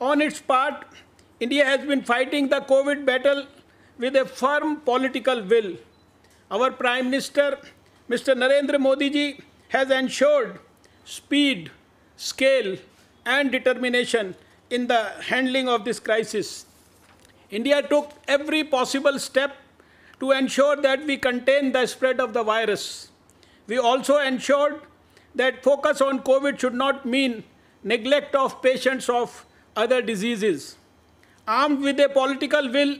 On its part, India has been fighting the COVID battle with a firm political will. Our Prime Minister, Mr. Narendra Modi ji, has ensured speed, scale, and determination in the handling of this crisis. India took every possible step to ensure that we contain the spread of the virus. We also ensured that focus on COVID should not mean neglect of patients of other diseases. Armed with a political will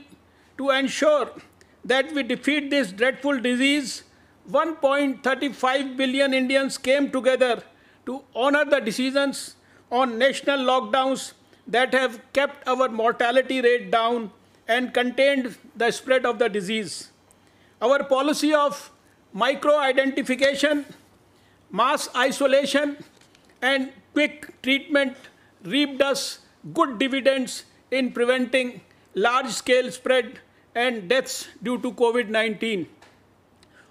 to ensure that we defeat this dreadful disease, 1.35 billion Indians came together to honor the decisions on national lockdowns that have kept our mortality rate down and contained the spread of the disease. Our policy of micro identification, mass isolation, and quick treatment reaped us good dividends in preventing large scale spread and deaths due to COVID 19.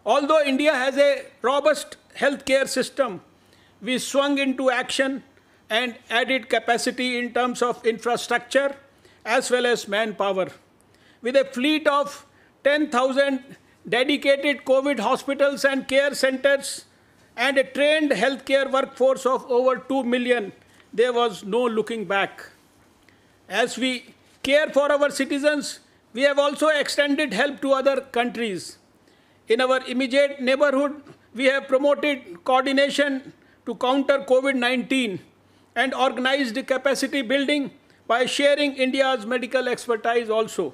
Although India has a robust healthcare system, we swung into action and added capacity in terms of infrastructure as well as manpower. With a fleet of 10,000 dedicated COVID hospitals and care centers and a trained healthcare workforce of over 2 million, there was no looking back. As we care for our citizens, we have also extended help to other countries. In our immediate neighborhood, we have promoted coordination to counter COVID 19 and organized capacity building by sharing India's medical expertise also.